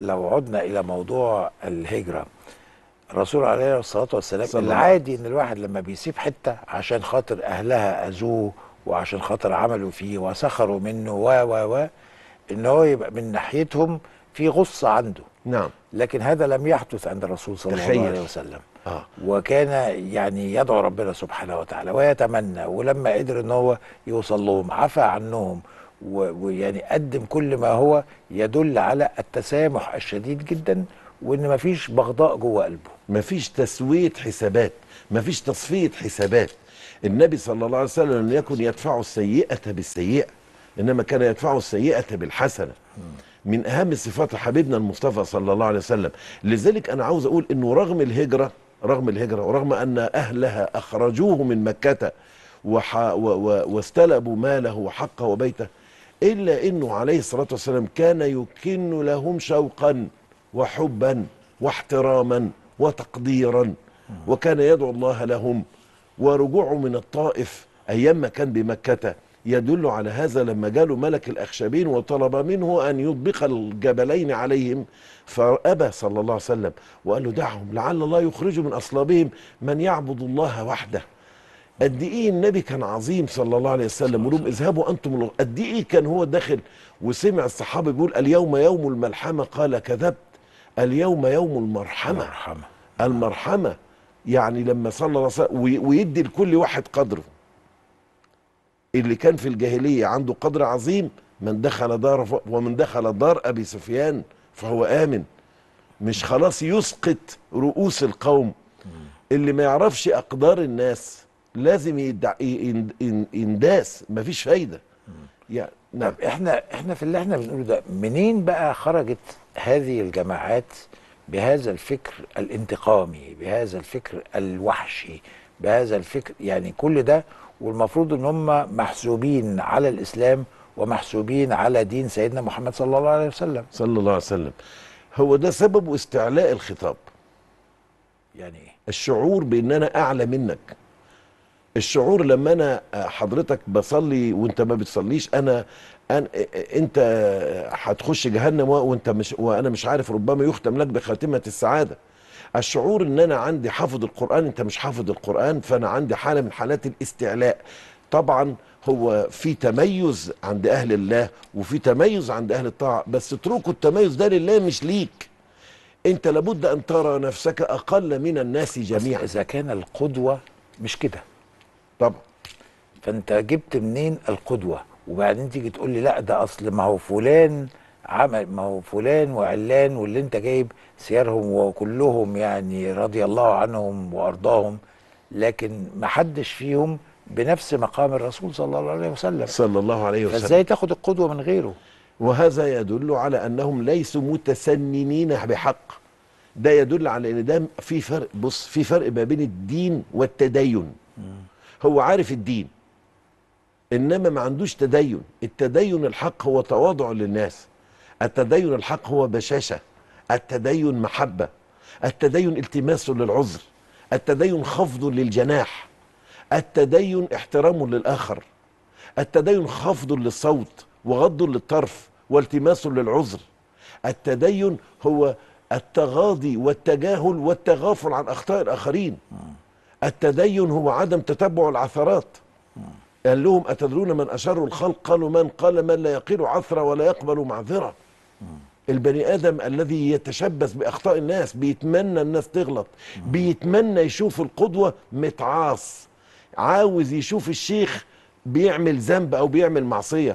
لو عدنا إلى موضوع الهجرة الرسول عليه الصلاة والسلام العادي إن الواحد لما بيسيب حتة عشان خاطر أهلها أذوه وعشان خاطر عملوا فيه وسخروا منه و و و إن هو يبقى من ناحيتهم في غصة عنده. نعم. لكن هذا لم يحدث عند الرسول صلى الله. عليه وسلم. آه. وكان يعني يدعو ربنا سبحانه وتعالى ويتمنى ولما قدر إن هو يوصل لهم عفى عنهم ويعني قدم كل ما هو يدل على التسامح الشديد جدا وإن مفيش بغضاء جوه قلبه. مفيش تسوية حسابات مفيش تصفية حسابات. النبي صلى الله عليه وسلم لم يكن يدفع السيئة بالسيئة إنما كان يدفع السيئة بالحسنة. من أهم صفات حبيبنا المصطفى صلى الله عليه وسلم. لذلك أنا عاوز أقول إنه رغم الهجرة رغم الهجرة ورغم أن أهلها أخرجوه من مكة واستلبوا ماله وحقه وبيته إلا إنه عليه الصلاة والسلام كان يكن لهم شوقا وحبا واحتراما وتقديرا وكان يدعو الله لهم. ورجوعه من الطائف أيام ما كان بمكة يدل على هذا لما جاله ملك الأخشبين وطلب منه أن يطبق الجبلين عليهم. فأبى صلى الله عليه وسلم وقال له دعهم لعل الله يخرج من أصلابهم من يعبد الله وحده. قد إيه النبي كان عظيم صلى الله عليه وسلم ولهم اذهبوا أنتم قد إيه كان هو داخل وسمع الصحابة يقول اليوم يوم الملحمه قال كذبت. اليوم يوم المرحمة. مرحمه المرحمة. يعني لما صلى الله عليه وسلم وي- ويدي لكل واحد قدره. اللي كان في الجاهلية عنده قدر عظيم من دخل دار. ومن دخل دار أبي سفيان فهو آمن. مش خلاص يسقط رؤوس القوم. اللي ما يعرفش أقدار الناس. لازم يدع... ين- ين- ينداس مفيش فايدة. يعني نعم. طب إحنا إحنا في اللي إحنا بنقوله ده منين بقى خرجت هذه الجماعات بهذا الفكر الانتقامي بهذا الفكر الوحشي بهذا الفكر يعني كل ده والمفروض إن هم محسوبين على الإسلام ومحسوبين على دين سيدنا محمد صلى الله عليه وسلم؟ صلى الله عليه وسلم. هو ده سبب استعلاء الخطاب. يعني إيه؟ الشعور بإن أنا أعلى منك. الشعور لما أنا حضرتك بصلي وأنت ما بتصليش أنا أنا أنت هتخش جهنم وأنت مش وأنا مش عارف ربما يختم لك بخاتمة السعادة. الشعور إن أنا عندي حافظ القرآن أنت مش حافظ القرآن فأنا عندي حالة من حالات الاستعلاء. طبعا هو في تميز عند أهل الله وفي تميز عند أهل الطاعة بس اتركوا التميز ده لله مش ليك. أنت لابد أن ترى نفسك أقل من الناس جميعا. إذا كان القدوة مش كده. طبعا. فانت جبت منين القدوة؟ وبعدين تيجي تقول لي لا ده أصل ما هو فلان عمل ما هو فلان وعلان واللي انت جايب سيرهم وكلهم يعني رضي الله عنهم وأرضاهم لكن ما حدش فيهم بنفس مقام الرسول صلى الله عليه وسلم. صلى الله عليه وسلم. فازاي تاخد القدوة من غيره؟ وهذا يدل على أنهم ليسوا متسننين بحق. ده يدل على إن ده في فرق بص في فرق ما بين الدين والتدين. هو عارف الدين إنما ما عندوش تدين. التدين الحق هو تواضع للناس. التدين الحق هو بشاشة. التدين محبة. التدين التماس للعذر. التدين خفض للجناح. التدين احترام للآخر. التدين خفض للصوت وغض للطرف والتماس للعذر. التدين هو التغاضي والتجاهل والتغافل عن أخطاء الآخرين. التدين هو عدم تتبع العثرات. قال لهم أتدرون من أشر الخلق؟ قالوا من؟ قال من لا يقيل عثره ولا يقبل معذره. البني آدم الذي يتشبث بأخطاء الناس بيتمنى الناس تغلط بيتمنى يشوف القدوة متعاص. عاوز يشوف الشيخ بيعمل ذنب أو بيعمل معصية.